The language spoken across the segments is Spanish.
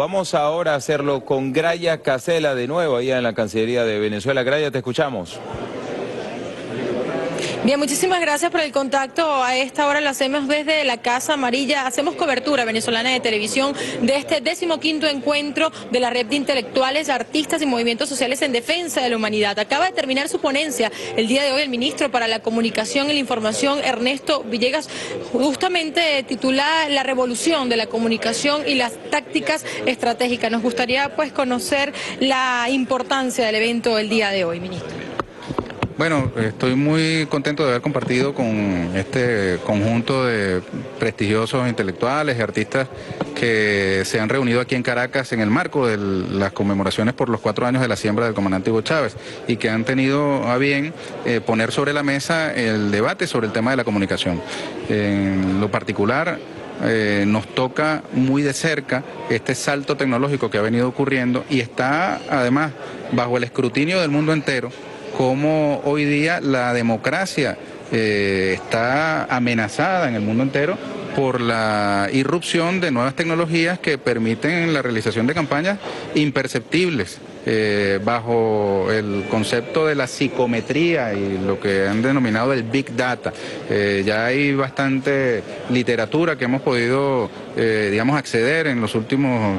Vamos ahora a hacerlo con Graya Casela de nuevo, allá en la Cancillería de Venezuela. Graya, te escuchamos. Bien, muchísimas gracias por el contacto. A esta hora lo hacemos desde la Casa Amarilla. Hacemos cobertura venezolana de televisión de este decimoquinto encuentro de la red de intelectuales, artistas y movimientos sociales en defensa de la humanidad. Acaba de terminar su ponencia el día de hoy el ministro para la Comunicación y la Información, Ernesto Villegas, justamente titula La revolución de la comunicación y las tácticas estratégicas. Nos gustaría pues conocer la importancia del evento el día de hoy, ministro. Bueno, estoy muy contento de haber compartido con este conjunto de prestigiosos intelectuales y artistas que se han reunido aquí en Caracas en el marco de las conmemoraciones por los cuatro años de la siembra del comandante Hugo Chávez y que han tenido a bien eh, poner sobre la mesa el debate sobre el tema de la comunicación. En lo particular, eh, nos toca muy de cerca este salto tecnológico que ha venido ocurriendo y está además bajo el escrutinio del mundo entero cómo hoy día la democracia eh, está amenazada en el mundo entero por la irrupción de nuevas tecnologías que permiten la realización de campañas imperceptibles eh, bajo el concepto de la psicometría y lo que han denominado el Big Data. Eh, ya hay bastante literatura que hemos podido, eh, digamos, acceder en los últimos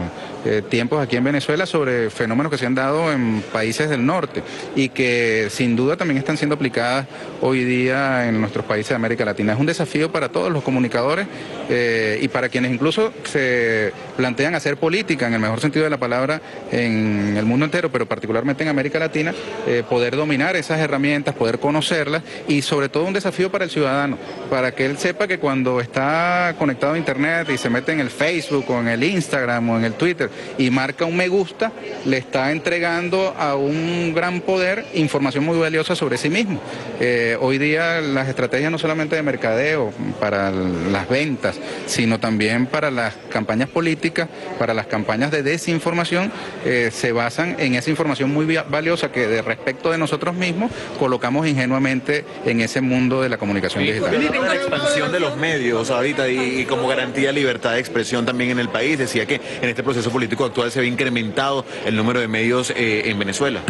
tiempos aquí en Venezuela sobre fenómenos que se han dado en países del norte y que sin duda también están siendo aplicadas hoy día en nuestros países de América Latina. Es un desafío para todos los comunicadores y para quienes incluso se plantean hacer política en el mejor sentido de la palabra en el mundo pero particularmente en América Latina, eh, poder dominar esas herramientas, poder conocerlas y sobre todo un desafío para el ciudadano, para que él sepa que cuando está conectado a Internet y se mete en el Facebook o en el Instagram o en el Twitter y marca un me gusta, le está entregando a un gran poder información muy valiosa sobre sí mismo. Eh, hoy día las estrategias no solamente de mercadeo para las ventas, sino también para las campañas políticas, para las campañas de desinformación, eh, se basan en esa información muy valiosa que de respecto de nosotros mismos colocamos ingenuamente en ese mundo de la comunicación digital. La expansión de los medios ahorita y, como garantía de libertad de expresión también en el país, decía que en este proceso político actual se ve incrementado el número de medios eh, en Venezuela.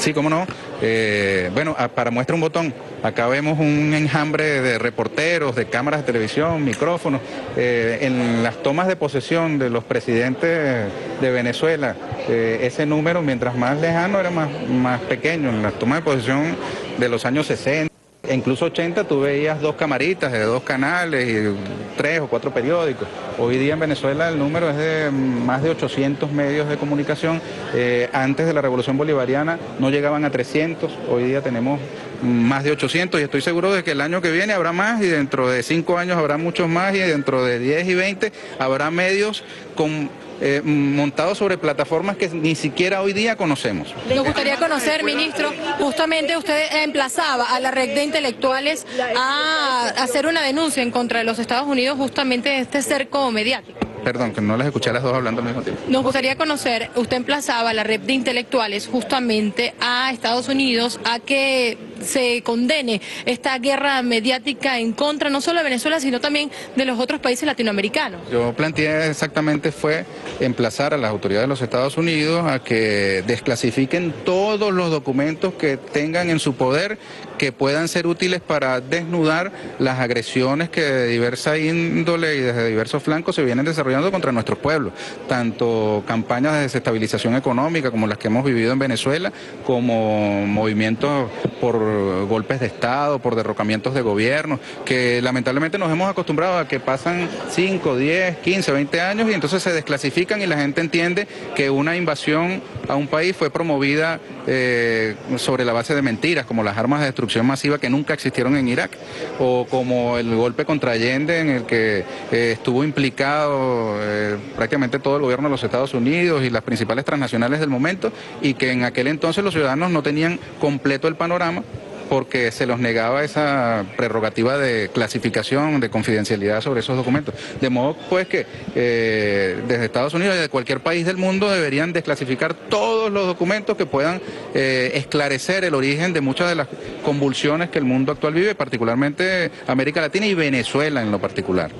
Sí, cómo no. Eh, bueno, para muestra un botón, acá vemos un enjambre de reporteros, de cámaras de televisión, micrófonos, eh, en las tomas de posesión de los presidentes de Venezuela, eh, ese número mientras más lejano era más, más pequeño, en las tomas de posesión de los años 60 incluso 80 tú veías dos camaritas de dos canales y tres o cuatro periódicos. Hoy día en Venezuela el número es de más de 800 medios de comunicación. Eh, antes de la revolución bolivariana no llegaban a 300, hoy día tenemos más de 800 y estoy seguro de que el año que viene habrá más y dentro de cinco años habrá muchos más y dentro de 10 y 20 habrá medios con eh, montados sobre plataformas que ni siquiera hoy día conocemos. Nos gustaría conocer, ministro, justamente usted emplazaba a la red de intelectuales a hacer una denuncia en contra de los Estados Unidos justamente de este cerco mediático. Perdón, que no las escuché a las dos hablando al mismo tiempo. Nos gustaría conocer, usted emplazaba a la red de intelectuales justamente a Estados Unidos a que se condene esta guerra mediática en contra no solo de Venezuela, sino también de los otros países latinoamericanos. Yo planteé exactamente fue emplazar a las autoridades de los Estados Unidos a que desclasifiquen todos los documentos que tengan en su poder que puedan ser útiles para desnudar las agresiones que de diversa índole y desde diversos flancos se vienen desarrollando contra nuestro pueblo, tanto campañas de desestabilización económica como las que hemos vivido en Venezuela, como movimientos por golpes de Estado, por derrocamientos de gobierno, que lamentablemente nos hemos acostumbrado a que pasan 5, 10, 15, 20 años y entonces se desclasifican y la gente entiende que una invasión a un país fue promovida eh, sobre la base de mentiras, como las armas de destrucción masiva que nunca existieron en Irak, o como el golpe contra Allende en el que eh, estuvo implicado eh, prácticamente todo el gobierno de los Estados Unidos y las principales transnacionales del momento, y que en aquel entonces los ciudadanos no tenían completo el panorama porque se los negaba esa prerrogativa de clasificación, de confidencialidad sobre esos documentos. De modo pues que eh, desde Estados Unidos y de cualquier país del mundo deberían desclasificar todos los documentos que puedan eh, esclarecer el origen de muchas de las convulsiones que el mundo actual vive, particularmente América Latina y Venezuela en lo particular.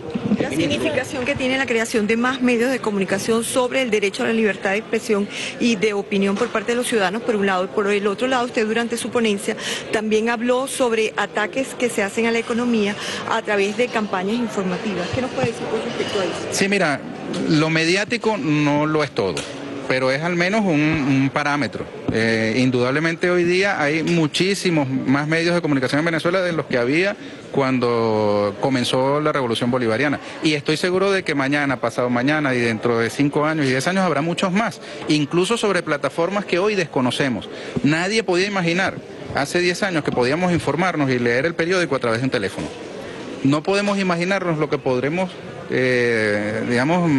La significación que tiene la creación de más medios de comunicación sobre el derecho a la libertad de expresión y de opinión por parte de los ciudadanos, por un lado, y por el otro lado, usted durante su ponencia también habló sobre ataques que se hacen a la economía a través de campañas informativas. ¿Qué nos puede decir con respecto a eso? Sí, mira, lo mediático no lo es todo pero es al menos un, parámetro. Eh, indudablemente hoy día hay muchísimos más medios de comunicación en Venezuela de los que había cuando comenzó la revolución bolivariana. Y estoy seguro de que mañana, pasado mañana y dentro de cinco años y diez años habrá muchos más, incluso sobre plataformas que hoy desconocemos. Nadie podía imaginar hace diez años que podíamos informarnos y leer el periódico a través de un teléfono. No podemos imaginarnos lo que podremos, eh, digamos,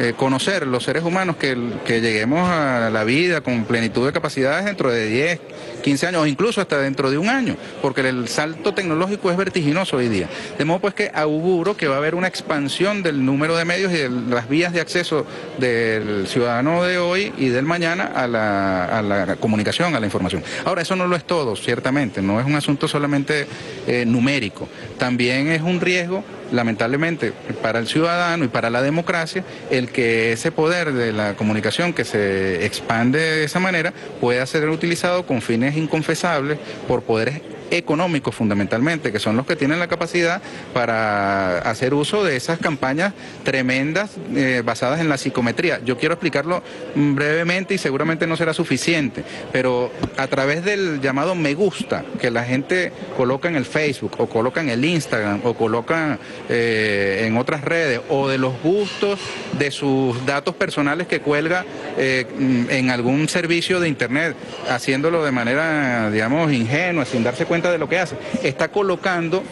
eh, conocer los seres humanos que, lleguemos a la vida con plenitud de capacidades dentro de 10, 15 años o incluso hasta dentro de un año, porque el salto tecnológico es vertiginoso hoy día. De modo pues que auguro que va a haber una expansión del número de medios y de las vías de acceso del ciudadano de hoy y del mañana a la, comunicación, a la información. Ahora, eso no lo es todo, ciertamente, no es un asunto solamente eh, numérico, también es un riesgo lamentablemente para el ciudadano y para la democracia el que ese poder de la comunicación que se expande de esa manera pueda ser utilizado con fines inconfesables por poderes económicos fundamentalmente, que son los que tienen la capacidad para hacer uso de esas campañas tremendas eh, basadas en la psicometría. Yo quiero explicarlo brevemente y seguramente no será suficiente, pero a través del llamado me gusta, que la gente coloca en el Facebook o coloca en el Instagram o coloca eh, en otras redes o de los gustos de sus datos personales que cuelga eh, en algún servicio de Internet, haciéndolo de manera, digamos, ingenua, sin darse cuenta de lo que hace. Está colocando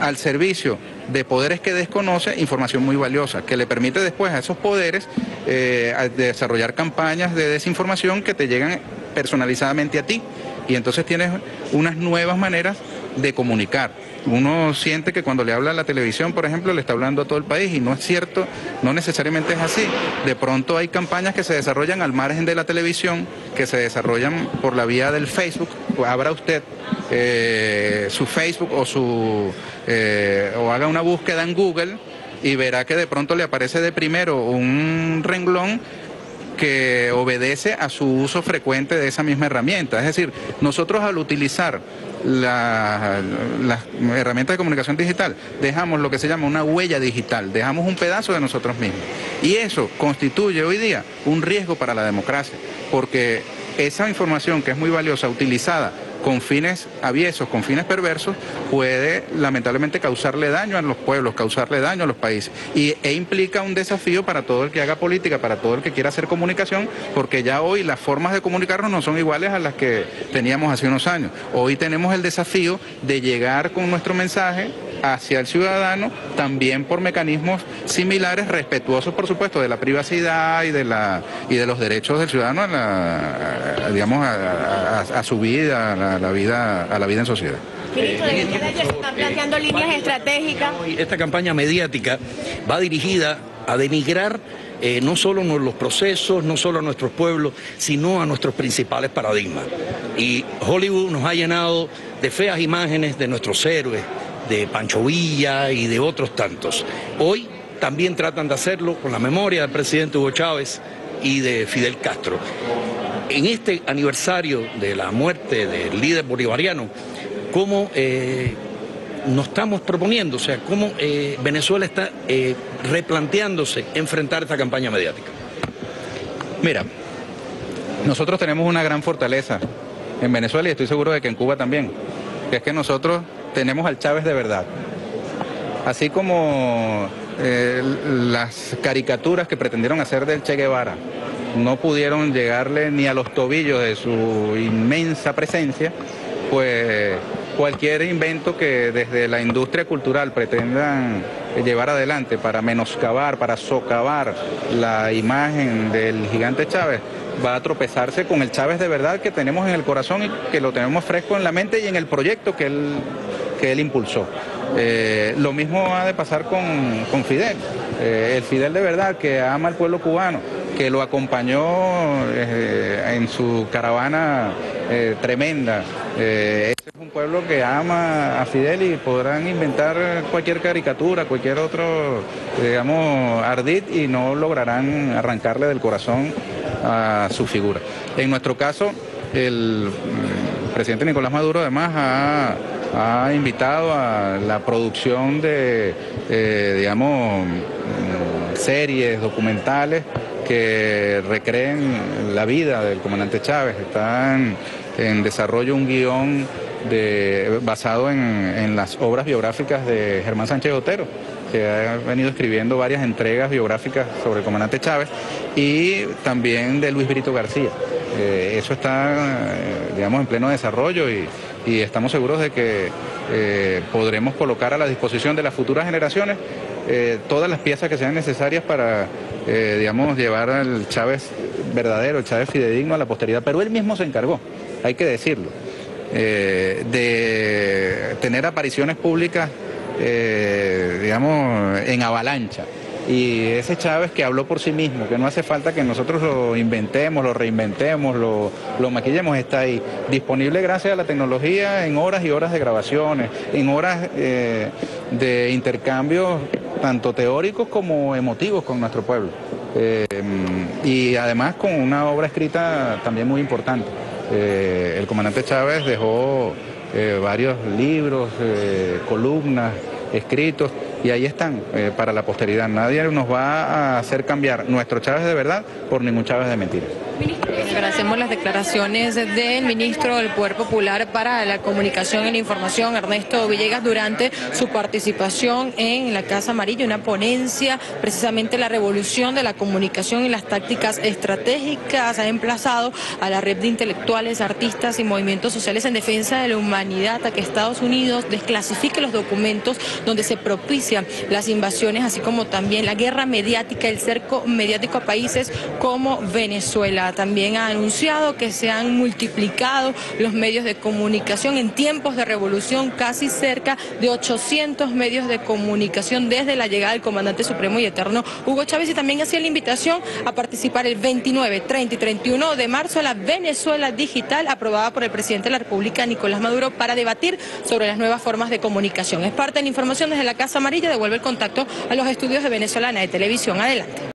al servicio de poderes que desconoce información muy valiosa, que le permite después a esos poderes eh, desarrollar campañas de desinformación que te llegan personalizadamente a ti. Y entonces tienes unas nuevas maneras de comunicar. Uno siente que cuando le habla a la televisión, por ejemplo, le está hablando a todo el país y no es cierto, no necesariamente es así. De pronto hay campañas que se desarrollan al margen de la televisión, que se desarrollan por la vía del Facebook. Abra usted eh, su Facebook o, su, eh, o haga una búsqueda en Google y verá que de pronto le aparece de primero un renglón que obedece a su uso frecuente de esa misma herramienta. Es decir, nosotros al utilizar las herramientas de comunicación digital, dejamos lo que se llama una huella digital, dejamos un pedazo de nosotros mismos. Y eso constituye hoy día un riesgo para la democracia, porque esa información que es muy valiosa, utilizada con fines aviesos, con fines perversos, puede lamentablemente causarle daño a los pueblos, causarle daño a los países. Y, e implica un desafío para todo el que haga política, para todo el que quiera hacer comunicación, porque ya hoy las formas de comunicarnos no son iguales a las que teníamos hace unos años. Hoy tenemos el desafío de llegar con nuestro mensaje hacia el ciudadano también por mecanismos similares, respetuosos por supuesto de la privacidad y de la y de los derechos del ciudadano a la, digamos a, su vida, a la, vida, a la vida en sociedad. Ministro, de se están planteando líneas estratégicas. Esta campaña mediática va dirigida a denigrar eh, no solo los procesos, no solo a nuestros pueblos, sino a nuestros principales paradigmas. Y Hollywood nos ha llenado de feas imágenes de nuestros héroes, de Pancho Villa y de otros tantos. Hoy también tratan de hacerlo con la memoria del presidente Hugo Chávez y de Fidel Castro. En este aniversario de la muerte del líder bolivariano, ¿cómo eh, nos estamos proponiendo? O sea, ¿cómo eh, Venezuela está eh, replanteándose enfrentar esta campaña mediática? Mira, nosotros tenemos una gran fortaleza en Venezuela y estoy seguro de que en Cuba también, es que nosotros tenemos al Chávez de verdad. Así como eh, las caricaturas que pretendieron hacer del Che Guevara no pudieron llegarle ni a los tobillos de su inmensa presencia, pues cualquier invento que desde la industria cultural pretendan llevar adelante para menoscabar, para socavar la imagen del gigante Chávez, va a tropezarse con el Chávez de verdad que tenemos en el corazón y que lo tenemos fresco en la mente y en el proyecto que él que él impulsó. Eh, lo mismo ha de pasar con, Fidel, eh, el Fidel de verdad que ama al pueblo cubano, que lo acompañó eh, en su caravana tremenda. es un pueblo que ama a Fidel y podrán inventar cualquier caricatura, cualquier otro, digamos, ardid y no lograrán arrancarle del corazón a su figura. En nuestro caso, el presidente Nicolás Maduro además ha, invitado a la producción de, eh, digamos, mm, series, documentales que recreen la vida del comandante Chávez. Están en desarrollo un guion basado en, las obras biográficas de Germán Sánchez Otero, que ha venido escribiendo varias entregas biográficas sobre el comandante Chávez, y también de Luis Brito García. Eh, eso está, eh, digamos, en pleno desarrollo y, estamos seguros de que eh, podremos colocar a la disposición de las futuras generaciones todas las piezas que sean necesarias para, digamos, llevar al Chávez verdadero, el Chávez fidedigno a la posteridad. Pero él mismo se encargó, hay que decirlo, de tener apariciones públicas, digamos, en avalancha y ese Chávez que habló por sí mismo, que no hace falta que nosotros lo inventemos, lo reinventemos, lo, maquillemos, está ahí, disponible gracias a la tecnología en horas y horas de grabaciones, en horas eh, de intercambios tanto teóricos como emotivos con nuestro pueblo. Eh, y además con una obra escrita también muy importante. Eh, el comandante Chávez dejó varios libros, columnas, escritos y ahí están eh, para la posteridad. Nadie nos va a hacer cambiar nuestro Chávez de verdad por ningún Chávez de mentira. Agradecemos las declaraciones del ministro del Poder Popular para la Comunicación y la Información, Ernesto Villegas, durante su participación en la Casa Amarilla, una ponencia precisamente la revolución de la comunicación y las tácticas estratégicas. Ha emplazado a la red de intelectuales, artistas y movimientos sociales en defensa de la humanidad a que Estados Unidos desclasifique los documentos donde se propician las invasiones, así como también la guerra mediática, el cerco mediático a países como Venezuela. También ha anunciado que se han multiplicado los medios de comunicación en tiempos de revolución, casi cerca de 800 medios de comunicación desde la llegada del comandante supremo y eterno Hugo Chávez y también hacía la invitación a participar el 29, 30 y 31 de marzo en la Venezuela Digital aprobada por el presidente de la República Nicolás Maduro para debatir sobre las nuevas formas de comunicación. Es parte de la información desde la Casa Amarilla, devuelve el contacto a los estudios de Venezolana de Televisión. Adelante.